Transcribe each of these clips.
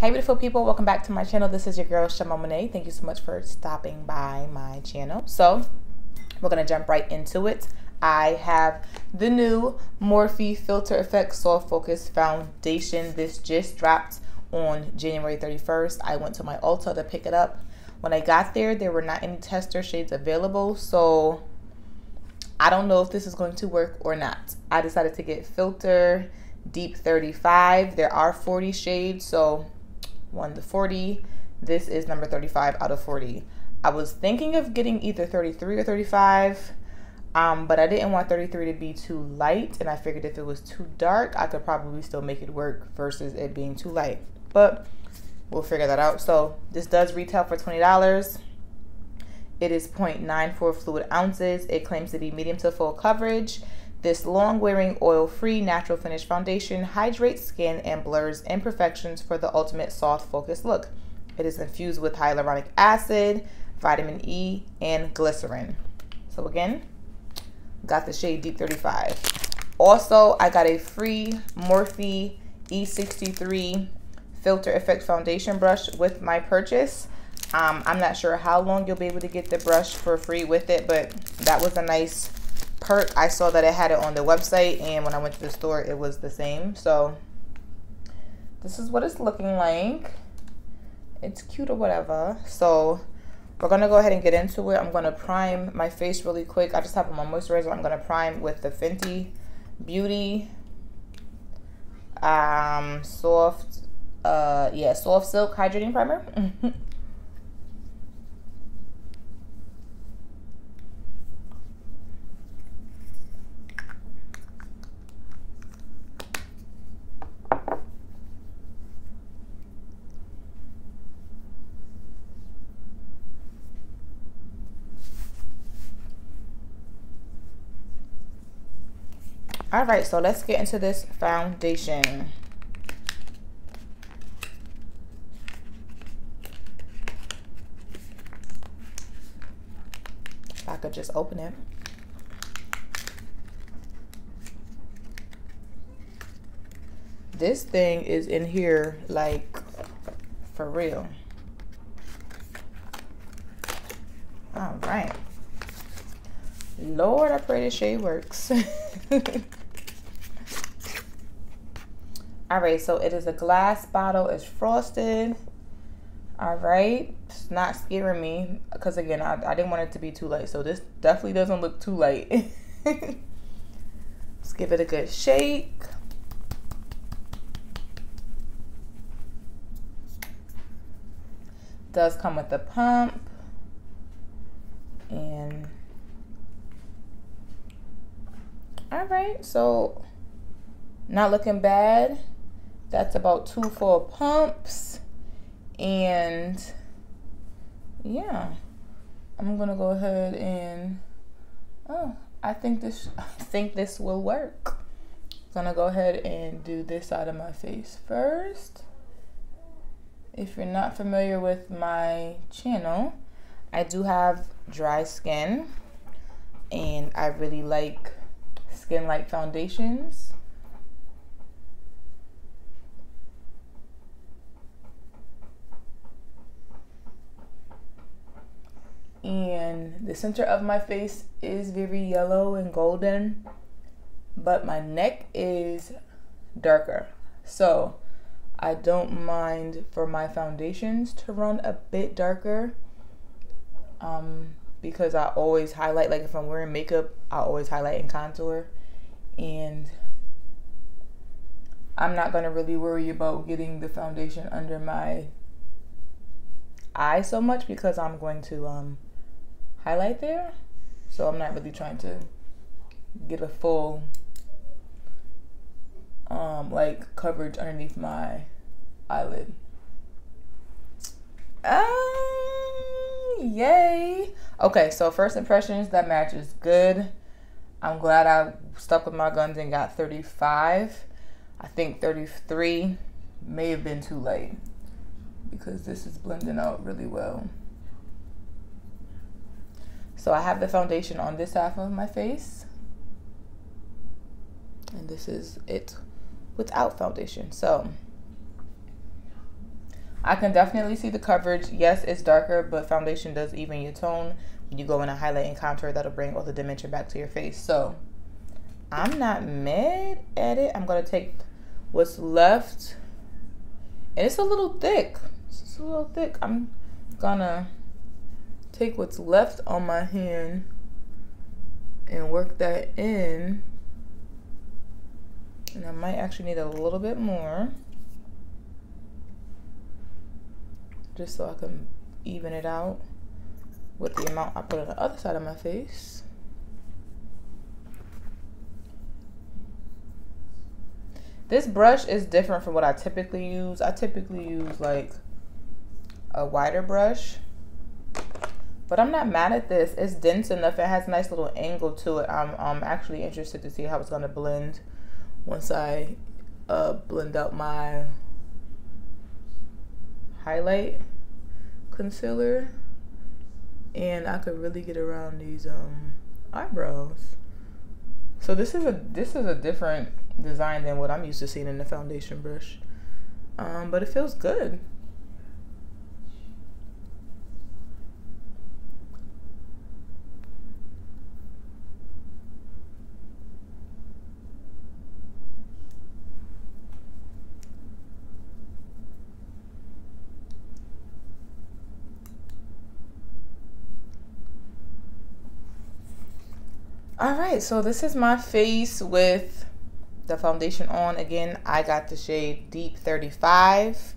Hey beautiful people, welcome back to my channel. This is your girl Chamone Monet. Thank you so much for stopping by my channel. So we're gonna jump right into it. I have the new Morphe Filter Effect Soft Focus Foundation. This just dropped on January 31st. I went to my Ulta to pick it up. When I got there, there were not any tester shades available, so I don't know if this is going to work or not. I decided to get Filter Deep 35. There are 40 shades, so 1 to 40. This is number 35 out of 40. I was thinking of getting either 33 or 35, um, but I didn't want 33 to be too light, and I figured if it was too dark, I could probably still make it work versus it being too light. But we'll figure that out. So this does retail for $20. It is 0.94 fluid ounces. It claims to be medium to full coverage. This long wearing oil free natural finish foundation hydrates skin and blurs imperfections for the ultimate soft focus look. It is infused with hyaluronic acid, vitamin E, and glycerin. So, again, got the shade Deep 35. Also, I got a free Morphe E63 Filter Effect Foundation brush with my purchase. Um, I'm not sure how long you'll be able to get the brush for free with it, but that was a nice perk. I saw that it had it on the website, and when I went to the store, it was the same. So this is what it's looking like. It's cute or whatever. So we're gonna go ahead and get into it. I'm gonna prime my face really quick. I just have my moisturizer. I'm gonna prime with the Fenty Beauty um, soft, uh, yeah, soft silk hydrating primer. All right, so let's get into this foundation. If I could just open it. This thing is in here like for real. All right. Lord, I pray this shade works. All right, so it is a glass bottle. It's frosted. All right, it's not scaring me because again, I, I didn't want it to be too light. So this definitely doesn't look too light. Let's give it a good shake. Does come with the pump and all right so not looking bad that's about two full pumps. And yeah, I'm gonna go ahead and oh, I think this I think this will work. I'm gonna go ahead and do this side of my face first. If you're not familiar with my channel, I do have dry skin and I really like skin light foundations. And the center of my face is very yellow and golden but my neck is darker. So I don't mind for my foundations to run a bit darker um, because I always highlight like if I'm wearing makeup I always highlight and contour. And I'm not going to really worry about getting the foundation under my eye so much because I'm going to um, highlight there. So I'm not really trying to get a full um, like coverage underneath my eyelid. Um, yay. Okay, so first impressions, that match is good. I'm glad I stuck with my guns and got 35. I think 33 may have been too late because this is blending out really well. So I have the foundation on this half of my face. And this is it without foundation. So I can definitely see the coverage. Yes, it's darker, but foundation does even your tone. When you go in a highlight and contour, that'll bring all the dimension back to your face. So I'm not mad at it. I'm gonna take what's left. And it's a little thick. It's a little thick. I'm gonna take what's left on my hand and work that in. And I might actually need a little bit more. Just so I can even it out with the amount I put on the other side of my face. This brush is different from what I typically use. I typically use like a wider brush. But I'm not mad at this. It's dense enough. It has a nice little angle to it. I'm, I'm actually interested to see how it's going to blend once I uh, blend out my highlight concealer. And I could really get around these um, eyebrows. So this is a this is a different design than what I'm used to seeing in the foundation brush. Um, but it feels good. All right, so this is my face with the foundation on. Again, I got the shade Deep 35.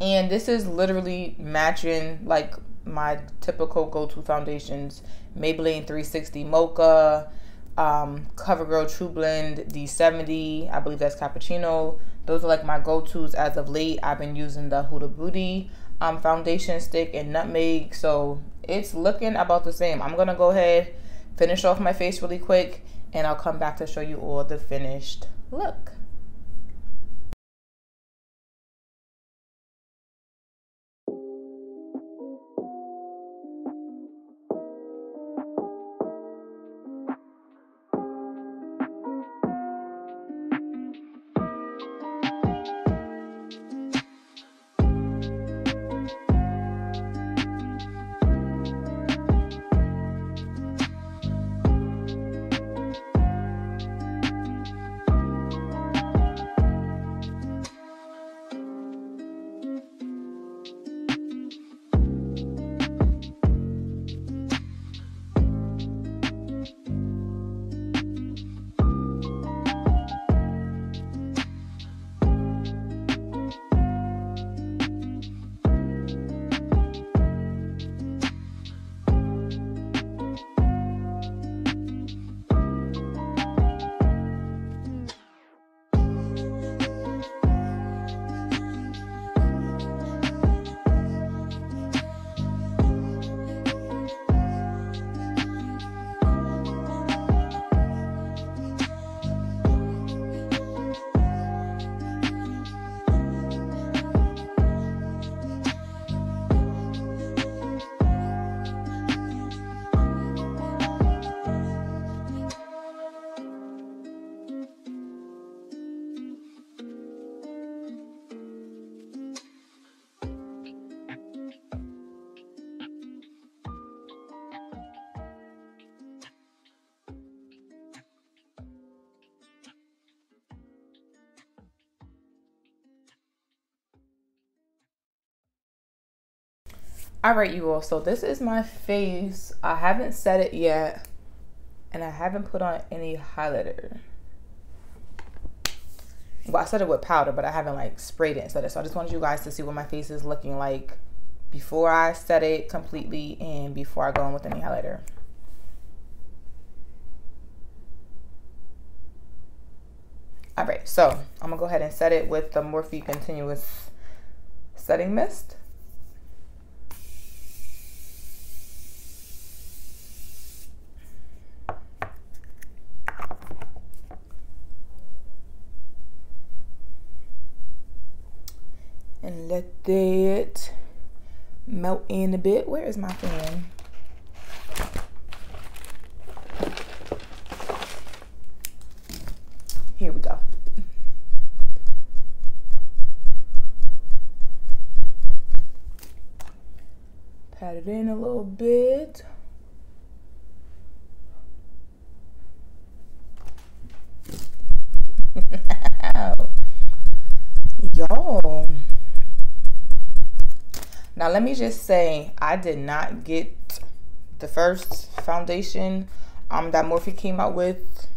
And this is literally matching like my typical go-to foundations. Maybelline 360 Mocha, um, CoverGirl Tru Blend D70. I believe that's Cappuccino. Those are like my go-tos as of late. I've been using the Huda Beauty um, foundation stick and nutmeg. So it's looking about the same. I'm going to go ahead finish off my face really quick and I'll come back to show you all the finished look. All right you all. So this is my face. I haven't set it yet and i haven't put on any highlighter. Well i set it with powder but i haven't like sprayed it instead of so i just wanted you guys to see what my face is looking like before i set it completely and before i go in with any highlighter. All right so i'm gonna go ahead and set it with the morphe continuous setting mist that melt in a bit. Where is my fan? Here we go. Pat it in a little bit. Now let me just say, I did not get the first foundation um that Morphe came out with.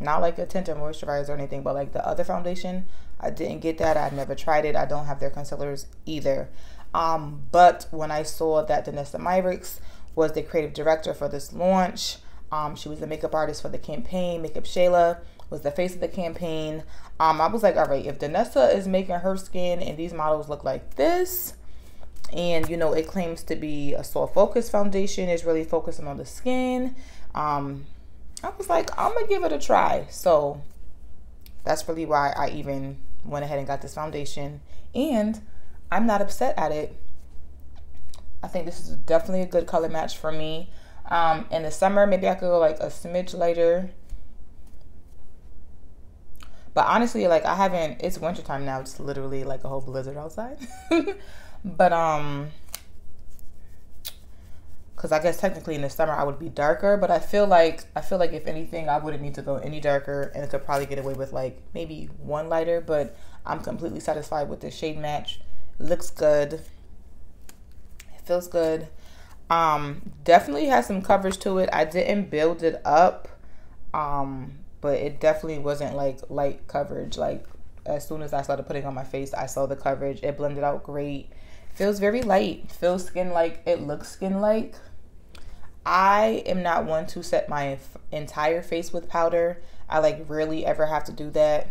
Not like a tinted moisturizer or anything, but like the other foundation. I didn't get that. I've never tried it. I don't have their concealers either. Um, but when I saw that Danessa Myricks was the creative director for this launch, um, she was the makeup artist for the campaign. Makeup Shayla was the face of the campaign. Um, I was like, all right, if Danessa is making her skin and these models look like this, and you know, it claims to be a soft focus foundation, it's really focusing on the skin. Um, I was like, I'm gonna give it a try. So that's really why I even went ahead and got this foundation. And I'm not upset at it. I think this is definitely a good color match for me. Um, in the summer, maybe I could go like a smidge lighter. But honestly, like I haven't, it's wintertime now. It's literally like a whole blizzard outside. but, um, because I guess technically in the summer I would be darker, but I feel like I feel like if anything I wouldn't need to go any darker, and could probably get away with like maybe one lighter. But I'm completely satisfied with the shade match. looks good. It feels good. Um, definitely has some coverage to it. I didn't build it up, um, but it definitely wasn't like light coverage. Like as soon as I started putting on my face, I saw the coverage. It blended out great. Feels very light. Feels skin like. It looks skin like. I am not one to set my entire face with powder. I like rarely ever have to do that.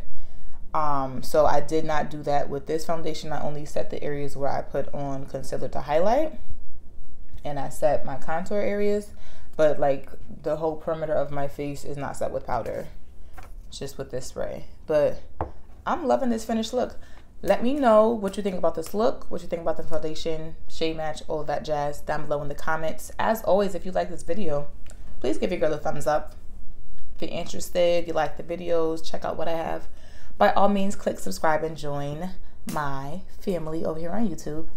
Um, so I did not do that with this foundation. I only set the areas where I put on concealer to highlight and I set my contour areas, but like the whole perimeter of my face is not set with powder, just with this spray. But I'm loving this finished look. Let me know what you think about this look, what you think about the foundation, shade match, all that jazz down below in the comments. As always, if you like this video, please give your girl a thumbs up. If you're interested, you like the videos, check out what I have. By all means, click subscribe and join my family over here on YouTube.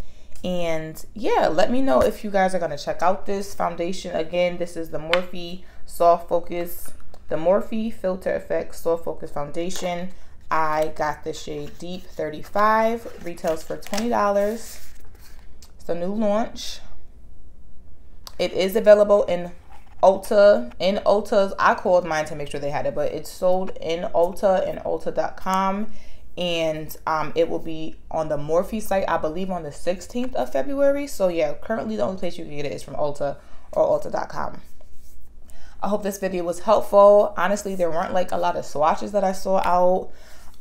And yeah, let me know if you guys are going to check out this foundation. Again, this is the Morphe Soft Focus, the Morphe Filter Effect Soft Focus Foundation. I got the shade Deep 35. Retails for $20. It's a new launch. It is available in Ulta. In Ulta's, I called mine to make sure they had it, but it's sold in Ulta and Ulta.com. And um, it will be on the Morphe site, I believe, on the 16th of February. So, yeah, currently the only place you can get it is from Ulta or Ulta.com. I hope this video was helpful. Honestly, there weren't like a lot of swatches that I saw out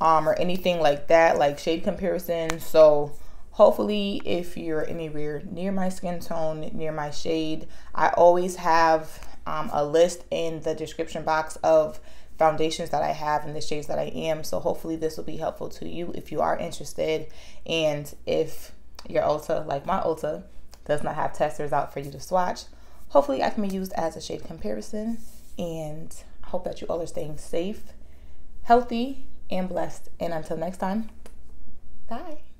um, or anything like that, like shade comparison. So hopefully if you're anywhere near my skin tone, near my shade, I always have um, a list in the description box of foundations that I have and the shades that I am. So hopefully this will be helpful to you if you are interested. And if your Ulta, like my Ulta, does not have testers out for you to swatch, hopefully I can be used as a shade comparison. And I hope that you all are staying safe, healthy, and blessed. And until next time, bye.